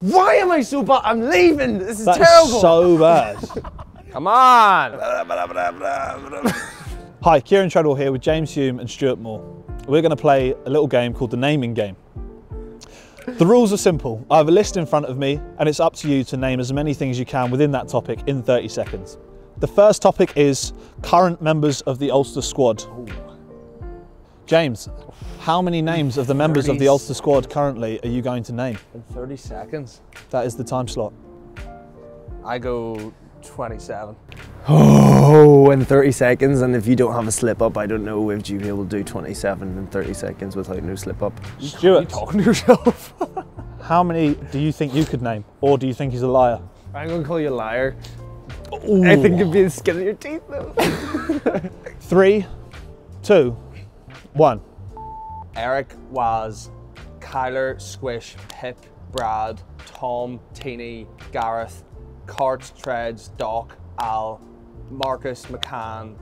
Why am I so bad? I'm leaving. This is That is terrible. so bad. Come on. Hi, Kieran Treadwell here with James Hume and Stuart Moore. We're going to play a little game called the naming game. The rules are simple. I have a list in front of me and it's up to you to name as many things you can within that topic in 30 seconds. The first topic is current members of the Ulster squad. James, how many names of the members of the Ulster squad currently are you going to name? In 30 seconds, That is the time slot. I go 27. Oh, in 30 seconds, and if you don't have a slip up, I don't know if you'll be able to do 27 in 30 seconds without no slip up. You Stuart, talking to yourself? how many do you think you could name? Or do you think he's a liar? I'm gonna call you a liar. I think it'd be the skin of your teeth though. Three, two, one. Eric, was Kyler, Squish, Pip, Brad, Tom, Teeny, Gareth, Cart, Treads, Doc, Al, Marcus, McCann,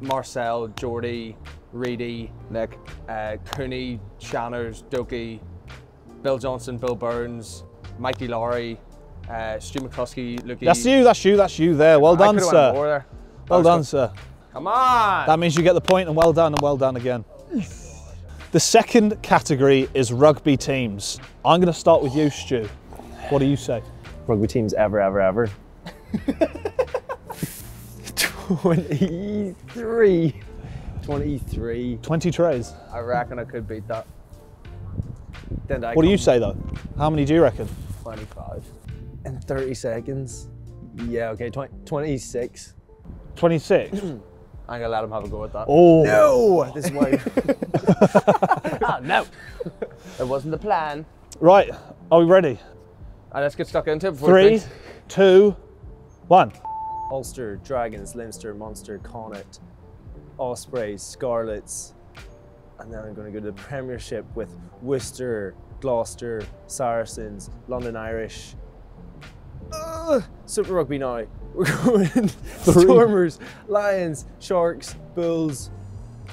Marcel, Geordie, Reedy, Nick, uh, Cooney, Shanners, Dokie, Bill Johnson, Bill Burns, Mikey Lowry, uh, Stu McCloskey, Lukey. That's you, that's you, that's you there. Well done, could've went more sir. Well done, good. sir. Come on! That means you get the point and well done and well done again. The second category is rugby teams. I'm going to start with you, Stu. What do you say? Rugby teams ever, ever, ever. 23. 23. 20 trays. I reckon I could beat that. Then I What do you say though? How many do you reckon? 25. In 30 seconds. Yeah, okay, 20, 26. 26. I'm gonna let him have a go at that. Oh, No! This is why. Ah, no! it wasn't the plan. right. Are we ready? And let's get stuck into it before he Three, thinks- two, one. Ulster, Dragons, Leinster, Munster, Connacht, Ospreys, Scarlets, and then I'm going to go to the Premiership with Worcester, Gloucester, Saracens, London Irish. Super Rugby now. We're going Stormers, Lions, Sharks, Bulls.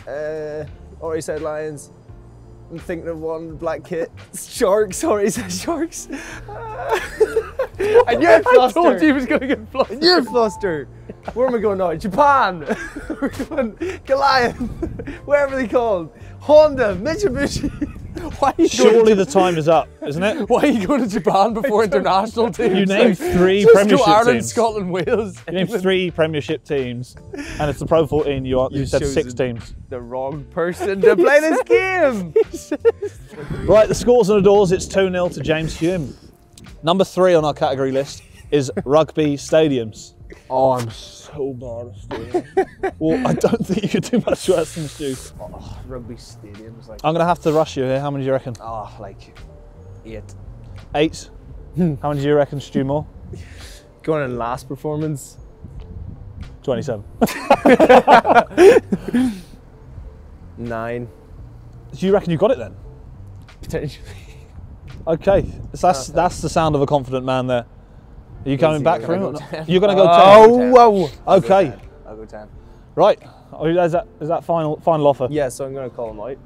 Uh, already said Lions. I'm thinking of one black kit. Sharks. Already said Sharks. I knew it, I told you he was gonna get flustered. You're flustered. Where am I going now? Japan. We're going Goliath. Wherever they called. Honda, Mitsubishi. Why are you Surely to, the time is up, isn't it? Why are you going to Japan before international teams? You named three Just Premiership go Ireland, teams. Scotland, Wales. You named three Premiership teams, and it's the Pro 14. You, are, you You've said six teams. The wrong person to play this game. Right, the scores on the doors. It's 2 0 to James Hume. Number three on our category list is rugby stadiums. Oh, I'm so bad at stadiums. Well, I don't think you could do much worse than Stu. Oh, rugby stadiums, like, I'm going to have to rush you here. How many do you reckon? oh, like eight. Eight. How many do you reckon, Stu Moore? Going in last performance. 27. Nine. Do you reckon you got it then? Potentially. Okay, so that's that's the sound of a confident man there. Are you coming Easy, back for gonna him? go You're going to go Oh, 10. whoa. I'll go Okay. 10. I'll go 10. Right. Oh, Is that, is that final final offer? Yeah, so I'm going to call him out.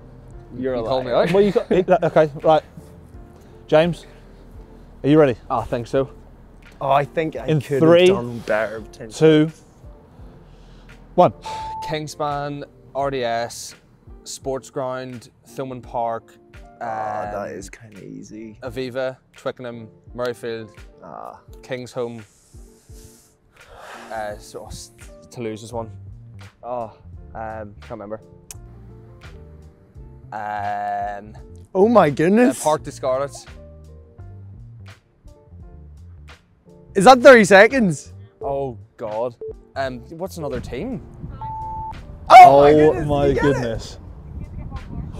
You're a You called me liar. out? Well, you got, okay, right. James, are you ready? Ah, I think so. Oh, I think I In could three, have done better. potentially. Two, one. Kingspan, RDS, Sports Ground, Thomond Park, Ah, that um, is kind of easy. Aviva, Twickenham, Murrayfield, Ah, Kingsholm, uh, so, s- Toulouse is one. Oh, um, can't remember. Um, Oh my uh, goodness. Parc y Scarlets. Is that 30 seconds? Oh God. Um, what's another team? Oh my goodness.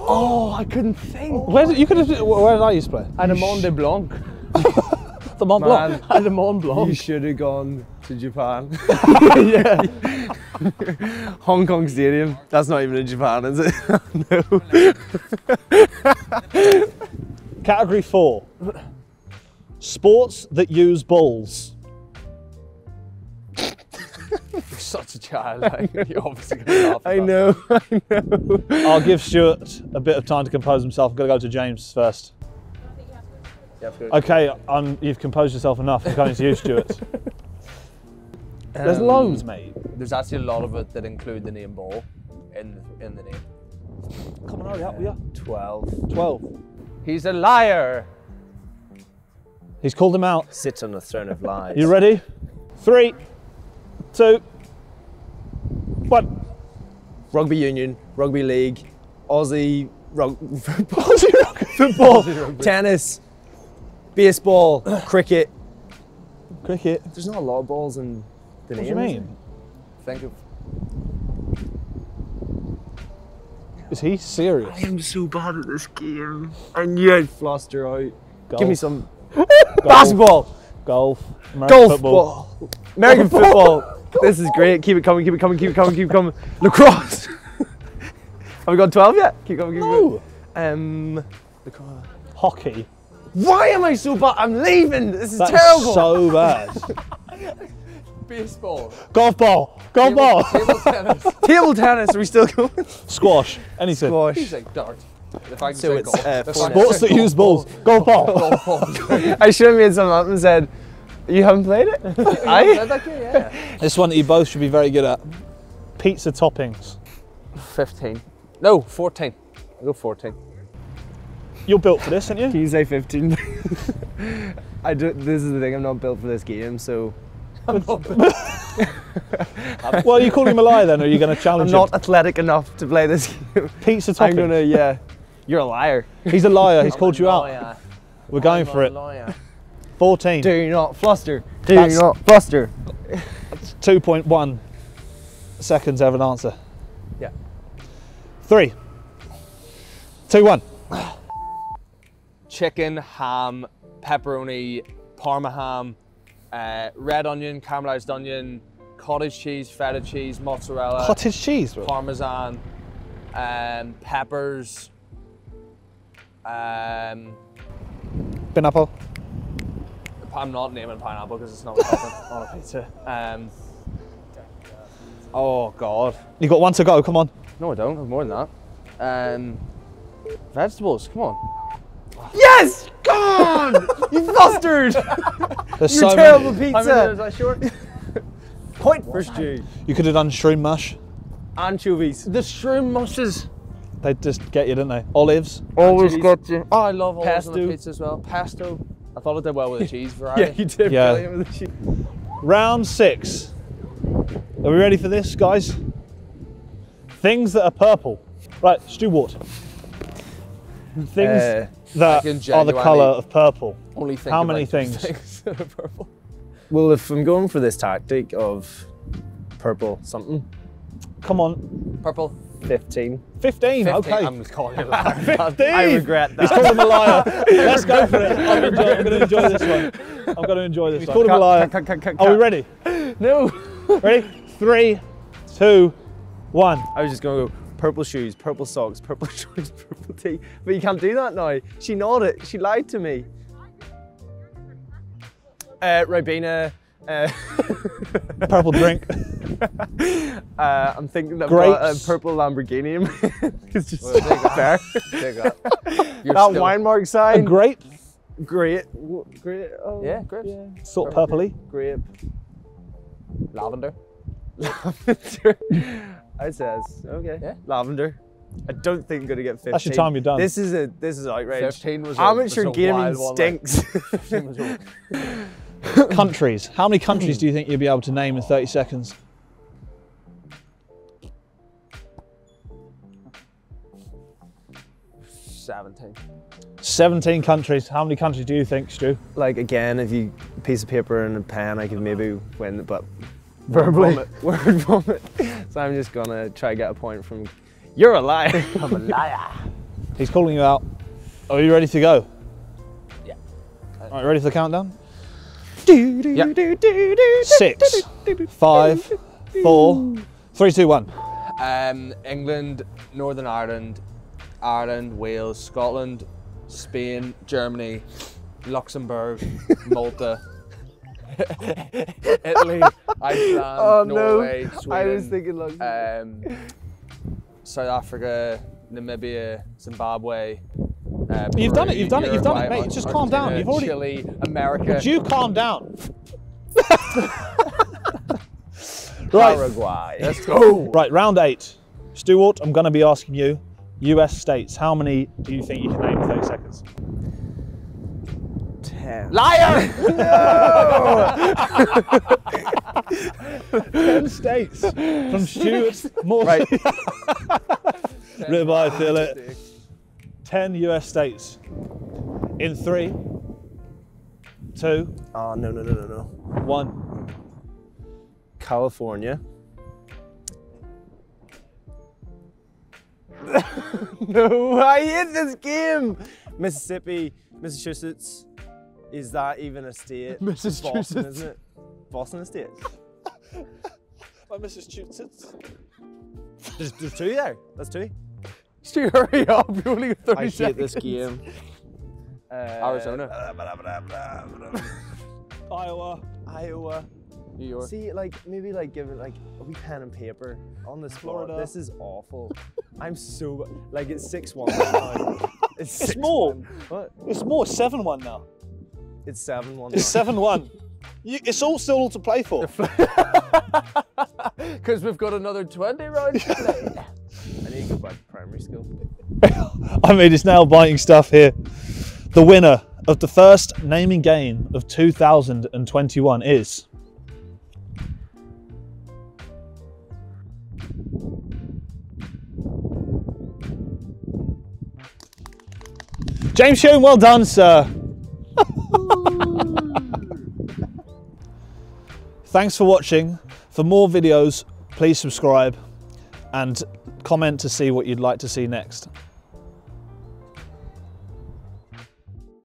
Oh, I couldn't think. Oh. Where did, you could have, where did I used to play? Adamond de Blanc. The Mont Blanc. Man, Adamond you Blanc. should have gone to Japan. yeah. Hong Kong Stadium. That's not even in Japan, is it? no. Category four. Sports that use balls. Such a child. Like, you obviously gonna laugh at I that. know, I know. I'll give Stuart a bit of time to compose himself. I'm going to go to James first. You have to go- Okay, um, you've composed yourself enough. I'm coming to you, Stuart. There's Um, loads, mate. There's actually a lot of it that include the name ball in in the name. Come on, hurry up, will ya? 12. 12. He's a liar. He's called him out. Sits on the throne of lies. You ready? Three, two, one. Rugby union, rugby league, Aussie rug- football, tennis, baseball, cricket. Cricket. There's not a lot of balls in the What do you mean? Think of Is he serious? I am so bad at this game. I knew I'd fluster out. Golf. Give me some Golf. basketball, Golf. American golf football. ball, American football. This is great. Keep it coming. Keep it coming. Keep it coming. Keep it coming. Lacrosse. Have we got 12 yet? Keep going. Keep going. Um, lacrosse. Hockey. Why am I so bad? I'm leaving. This is That's terrible. so bad. baseball. Golf ball. Golf ball. Table tennis. Table tennis. Are we still going? Squash. Anything. Squash. He's like dart. If I can So say it's, golf. uh, If four I can Sports that use balls. Golf ball. ball, golf ball. I should have made some up and said, "You haven't played it." I. Said that, yeah. This one that you both should be very good at. Pizza toppings. 15. No, 14. I'll go 14. You're built for this, aren't you? Can you say 15? I do, this is the thing. I'm not built for this game, so Well, are you calling him a liar then, or are you going to challenge I'm challenge not athletic enough to play this game. Pizza I'm toppings. gonna, yeah. You're a liar. He's a liar. He's called you out. Lawyer. We're going I'm for a it. Lawyer. 14. Do not fluster. Do That's- not fluster. 2.1 seconds to have an answer. Yeah. Three, two, one. Chicken, ham, pepperoni, parma ham, uh, red onion, caramelized onion, cottage cheese, feta cheese, mozzarella, Cottage cheese, bro. parmesan, um, peppers, um, Pineapple. I'm not naming pineapple because it's not on a pizza. Um, oh God. You got one to go. Come on. No, I don't. I have more than that. Um, vegetables. Come on. Yes! Come on! you flustered! There's You're so terrible many. pizza. I short? Point for Stu. You could have done shroom mush. Anchovies. the shroom mushes. They just get you, didn't they? Olives. Always Anchovies. got you. Oh, I love olives on Pesto. the pizza as well. Pesto. I thought it did well with the cheese Yeah, you did Yeah. brilliant with the cheese. Round six. Are we ready for this, guys? Things that are purple. Right, Stu Ward. Things Uh, that are the colour of purple. Only think How many like, things? that are purple. Well, if I'm going for this tactic of purple something, Come on. Purple. 15. 15, 15. okay. I'm just calling it a liar. 15. I regret that. He's that. called him a liar. Let's go for it. I'm, enjoy, I'm going to enjoy this one. I'm going to enjoy this He's one. called He's called him a liar. Cut, cut, cut, cut, Are we ready? No. Ready? Three, two, one. I was just going to go purple shoes, purple socks, purple shorts, purple tee. But you can't do that now. She nodded. She lied to me. Uh, Ribena. Uh, Purple drink. uh, I'm thinking that I've got a purple Lamborghini. it's just Well, take that. fair. Take that. You're that still- wine mark A sign. grape. Great. Great. Oh, Yeah, grapes. Yeah. Sort of purpley. Grape. Lavender. Lavender. I says okay. Yeah. Lavender. I don't think I'm gonna get 15. That's your time, you're done. This is a this is outrage. 15 was a, Amateur was a gaming wild one, like. stinks. 15 was a- countries. How many countries do you think you'll be able to name in 30 seconds? Seventeen. 17 countries. How many countries do you think, Stu? like again, if you piece of paper and a pen, I could maybe win, but verbally, word vomit. So I'm just gonna try to get a point from. You're a liar. I'm a liar. He's calling you out. Are you ready to go? Yeah. All right, ready for the countdown? Yeah. Six, five, four, three, two, one. Um, England, Northern Ireland, Ireland, Wales, Scotland, Spain, Germany, Luxembourg, Malta, Italy, Iceland, Oh Norway, no! Sweden, I was thinking like. um, South Africa, Namibia, Zimbabwe, Uh, You've done it, you've done it, you've done it, Uruguay, mate. Just calm down. You've already- Chile, America. Would you calm down? right, Paraguay. Let's go. right, round eight. Stuart, I'm going to be asking you US states. How many do you think you can name in 30 seconds? Ten. Liar! 10 states from Stuart Moore. Right. Ribeye, feel it. 10 US states. In three, two, Oh no no no no no. one. California. no, I hate this game. Mississippi, Massachusetts. Is that even a state? It's Boston, Massachusetts. isn't it? Boston is state. My Massachusetts. There's, there's two there. That's two. Stu, hurry up. You only got 30 I hate seconds. this game. Uh, Arizona. Iowa. Iowa. New York. See, like maybe like give it like a wee pen and paper on the spot. Florida. This is awful. I'm so like it's six one now. It's, It's 6-1. more. What? It's more 7 1 now. It's seven one. It's 7 1. It's all still all to play for. Because we've got another 20 rounds to play. I need to go back to primary school. I mean, it's nail biting stuff here. The winner of the first naming game of 2021 is. James Hume, well done, sir. Thanks for watching. For more videos, please subscribe and comment to see what you'd like to see next.